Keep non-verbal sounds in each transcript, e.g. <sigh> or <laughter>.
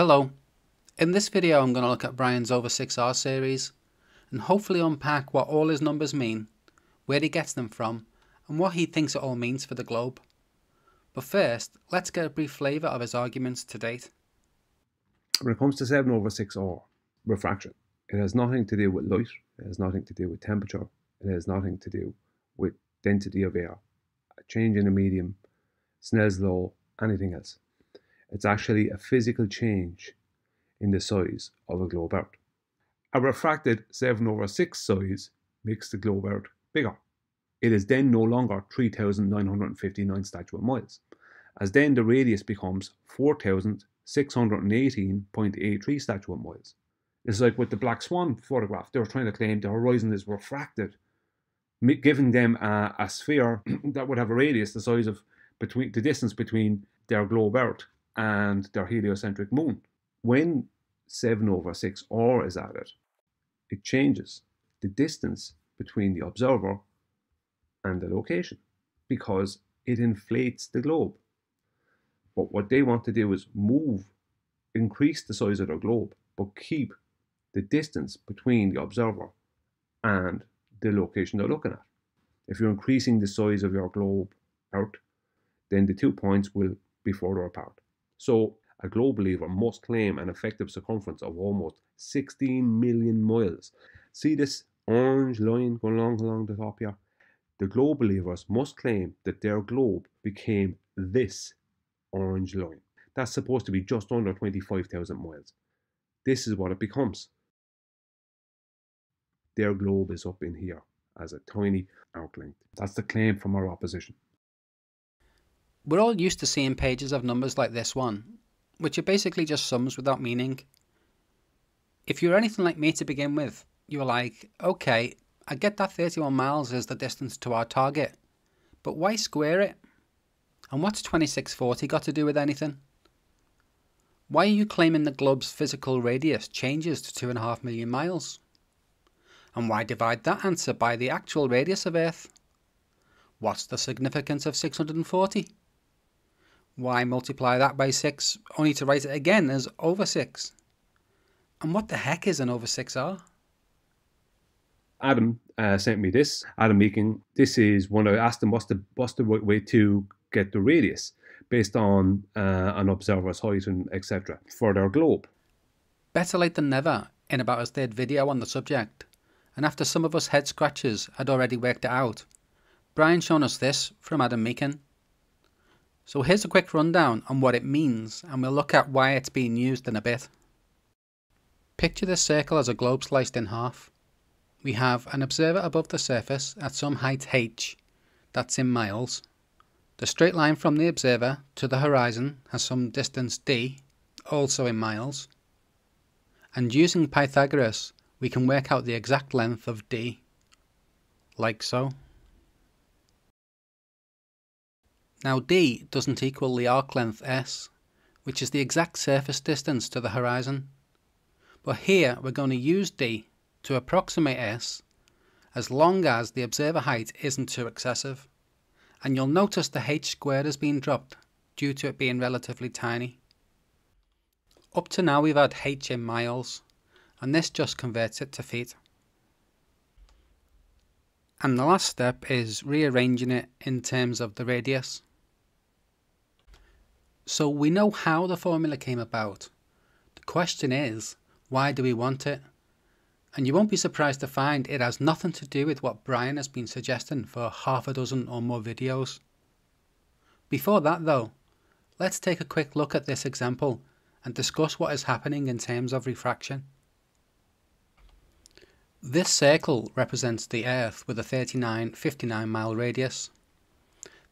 Hello. In this video I'm going to look at Brian's over 6R series and hopefully unpack what all his numbers mean, where he gets them from and what he thinks it all means for the globe. But first, let's get a brief flavour of his arguments to date. When it comes to 7 over 6R, refraction, it has nothing to do with light, it has nothing to do with temperature, it has nothing to do with density of air, a change in a medium, Snell's law, anything else. It's actually a physical change in the size of a globe Earth. A refracted 7 over 6 size makes the globe Earth bigger. It is then no longer 3,959 statute miles, as then the radius becomes 4,618.83 statute miles. It's like with the Black Swan photograph, they were trying to claim the horizon is refracted, giving them a, a sphere <clears throat> that would have a radius the size of between the distance between their globe Earth and their heliocentric moon. When 7 over 6 R is added, it changes the distance between the observer and the location because it inflates the globe. But what they want to do is move, increase the size of their globe, but keep the distance between the observer and the location they're looking at. If you're increasing the size of your globe out, then the two points will be further apart. So a globe believer must claim an effective circumference of almost 16 million miles. See this orange line going along along the top here? The globe believers must claim that their globe became this orange line. That's supposed to be just under 25,000 miles. This is what it becomes. Their globe is up in here as a tiny length. That's the claim from our opposition. We're all used to seeing pages of numbers like this one, which are basically just sums without meaning. If you're anything like me to begin with, you're like, okay, I get that 31 miles is the distance to our target, but why square it? And what's 2640 got to do with anything? Why are you claiming the globe's physical radius changes to 2.5 million miles? And why divide that answer by the actual radius of Earth? What's the significance of 640? Why multiply that by 6 only to write it again as over 6? And what the heck is an over 6R? Adam uh, sent me this. Adam Meakin. This is when I asked him what's the what's the right way to get the radius based on uh, an observer's height and etc. for their globe. Better late than never. In about his third video on the subject, and after some of us head scratches had already worked it out, Brian shown us this from Adam Meakin. So here's a quick rundown on what it means, and we'll look at why it's being used in a bit. Picture this circle as a globe sliced in half. We have an observer above the surface at some height h, that's in miles. The straight line from the observer to the horizon has some distance d, also in miles. And using Pythagoras, we can work out the exact length of d, like so. Now d doesn't equal the arc length s, which is the exact surface distance to the horizon. But here we're going to use d to approximate s as long as the observer height isn't too excessive. And you'll notice the h squared has been dropped due to it being relatively tiny. Up to now we've had h in miles, and this just converts it to feet. And the last step is rearranging it in terms of the radius. So we know how the formula came about. The question is, why do we want it? And you won't be surprised to find it has nothing to do with what Brian has been suggesting for half a dozen or more videos. Before that though, let's take a quick look at this example and discuss what is happening in terms of refraction. This circle represents the Earth with a 39 59 mile radius.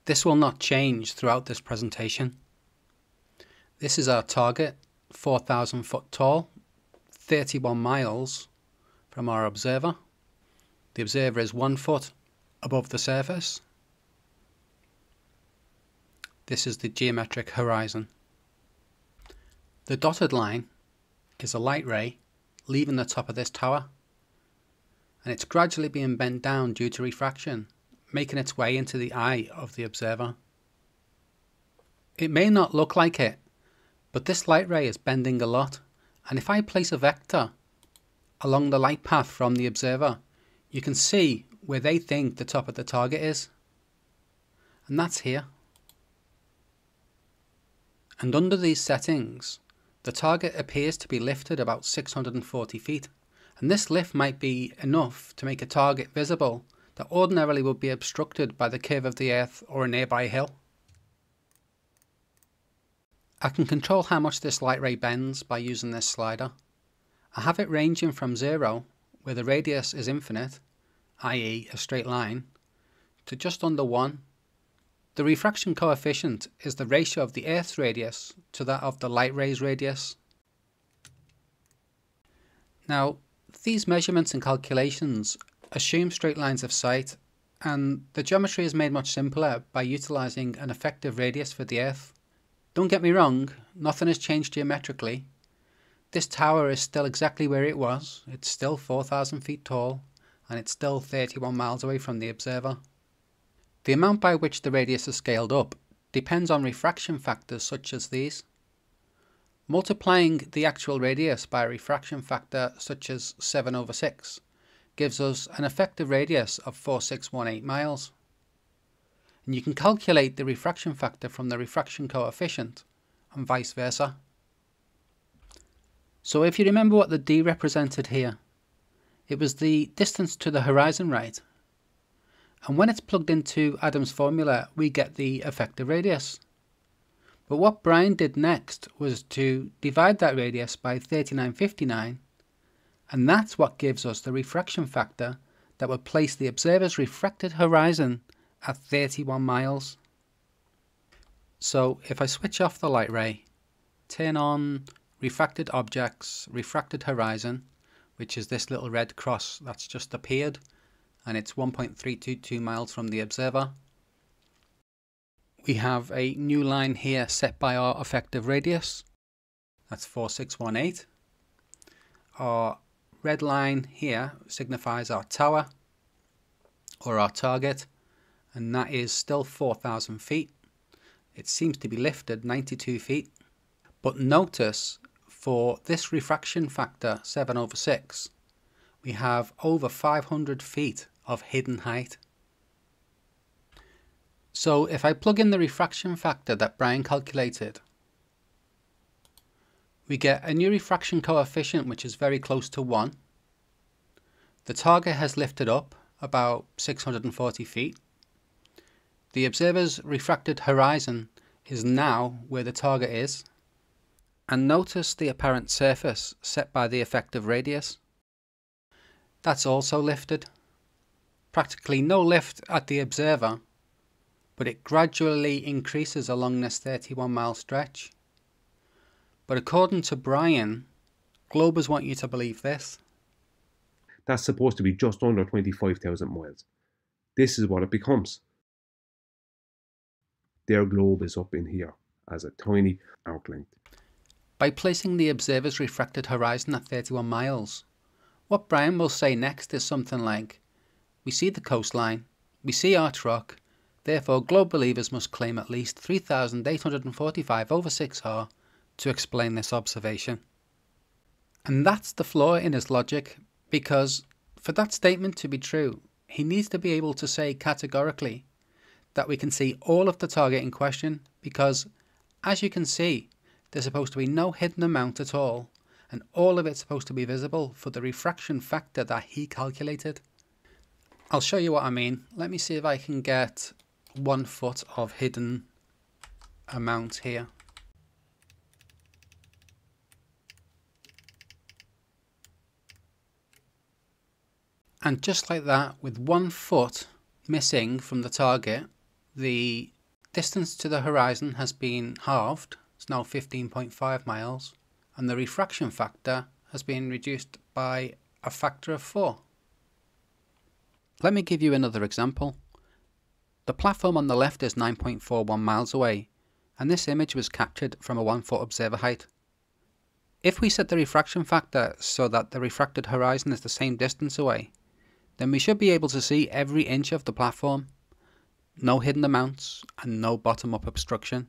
This will not change throughout this presentation. This is our target, 4,000 foot tall, 31 miles from our observer. The observer is one foot above the surface. This is the geometric horizon. The dotted line is a light ray leaving the top of this tower and it's gradually being bent down due to refraction, making its way into the eye of the observer. It may not look like it, But this light ray is bending a lot, and if I place a vector along the light path from the observer, you can see where they think the top of the target is. And that's here. And under these settings, the target appears to be lifted about 640 feet. And this lift might be enough to make a target visible that ordinarily would be obstructed by the curve of the earth or a nearby hill. I can control how much this light ray bends by using this slider. I have it ranging from 0, where the radius is infinite, i.e. a straight line, to just under 1. The refraction coefficient is the ratio of the Earth's radius to that of the light ray's radius. Now, these measurements and calculations assume straight lines of sight, and the geometry is made much simpler by utilising an effective radius for the Earth. Don't get me wrong, nothing has changed geometrically. This tower is still exactly where it was, it's still 4,000 feet tall, and it's still 31 miles away from the observer. The amount by which the radius is scaled up depends on refraction factors such as these. Multiplying the actual radius by a refraction factor such as 7 over 6 gives us an effective radius of 4618 miles and you can calculate the refraction factor from the refraction coefficient and vice versa. So if you remember what the d represented here, it was the distance to the horizon right. And when it's plugged into Adam's formula, we get the effective radius. But what Brian did next was to divide that radius by 3959, and that's what gives us the refraction factor that would place the observer's refracted horizon at 31 miles. So if I switch off the light ray, turn on refracted objects, refracted horizon, which is this little red cross that's just appeared, and it's 1.322 miles from the observer. We have a new line here set by our effective radius, that's 4618. Our red line here signifies our tower, or our target, and that is still 4,000 feet. It seems to be lifted 92 feet. But notice for this refraction factor 7 over 6, we have over 500 feet of hidden height. So if I plug in the refraction factor that Brian calculated, we get a new refraction coefficient which is very close to 1. The target has lifted up about 640 feet the observer's refracted horizon is now where the target is. And notice the apparent surface set by the effective radius. That's also lifted. Practically no lift at the observer, but it gradually increases along this 31 mile stretch. But according to Brian, Globers want you to believe this. That's supposed to be just under 25,000 miles. This is what it becomes their globe is up in here as a tiny length. By placing the observer's refracted horizon at 31 miles, what Brian will say next is something like, We see the coastline, we see Arch Rock, therefore globe believers must claim at least 3,845 over 6R to explain this observation. And that's the flaw in his logic, because for that statement to be true, he needs to be able to say categorically that we can see all of the target in question because, as you can see, there's supposed to be no hidden amount at all and all of it's supposed to be visible for the refraction factor that he calculated. I'll show you what I mean. Let me see if I can get one foot of hidden amount here. And just like that, with one foot missing from the target, the distance to the horizon has been halved, it's now 15.5 miles, and the refraction factor has been reduced by a factor of 4. Let me give you another example. The platform on the left is 9.41 miles away, and this image was captured from a 1 foot observer height. If we set the refraction factor so that the refracted horizon is the same distance away, then we should be able to see every inch of the platform no hidden amounts, and no bottom up obstruction.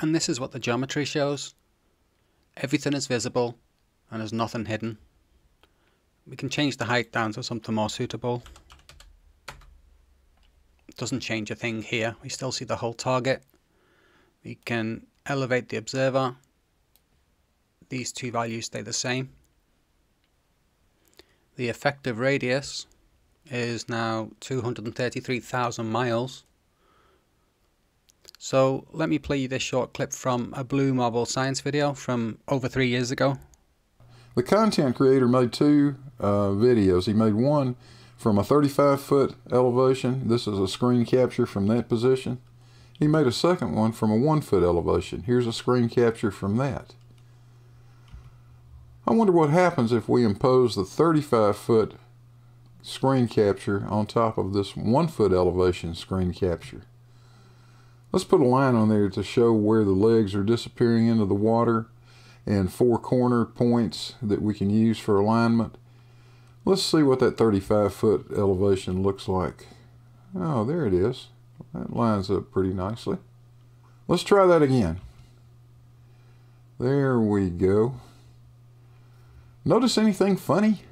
And this is what the geometry shows. Everything is visible and there's nothing hidden. We can change the height down to something more suitable. Doesn't change a thing here. We still see the whole target. We can elevate the observer. These two values stay the same. The effective radius is now 233,000 miles. So let me play you this short clip from a Blue Marble Science video from over three years ago. The content creator made two uh, videos. He made one from a 35 foot elevation. This is a screen capture from that position. He made a second one from a one foot elevation. Here's a screen capture from that. I wonder what happens if we impose the 35 foot screen capture on top of this one foot elevation screen capture. Let's put a line on there to show where the legs are disappearing into the water and four corner points that we can use for alignment. Let's see what that 35 foot elevation looks like. Oh, there it is. That lines up pretty nicely. Let's try that again. There we go. Notice anything funny?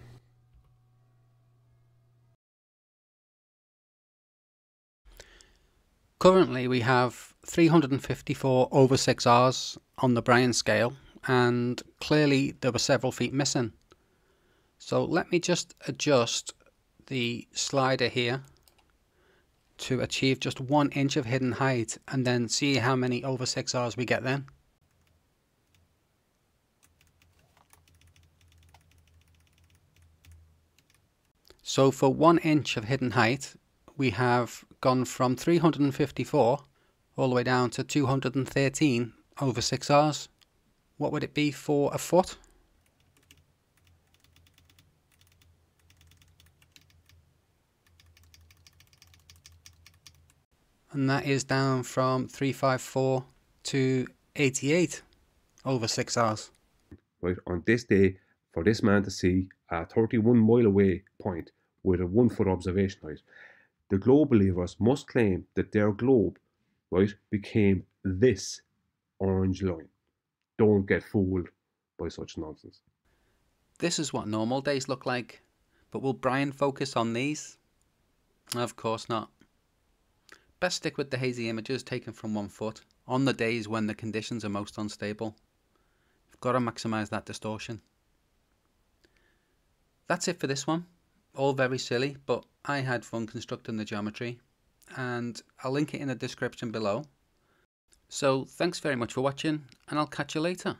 Currently we have 354 over 6Rs on the Brian scale and clearly there were several feet missing. So let me just adjust the slider here to achieve just one inch of hidden height and then see how many over 6Rs we get then. So for one inch of hidden height we have gone from 354 all the way down to 213 over 6Rs. What would it be for a foot? And that is down from 354 to 88 over 6Rs. Right, on this day, for this man to see a 31 mile away point with a one foot observation height, the globe believers must claim that their globe, right, became this orange line. Don't get fooled by such nonsense. This is what normal days look like, but will Brian focus on these? Of course not. Best stick with the hazy images taken from one foot on the days when the conditions are most unstable. You've got to maximise that distortion. That's it for this one all very silly, but I had fun constructing the geometry and I'll link it in the description below. So thanks very much for watching and I'll catch you later.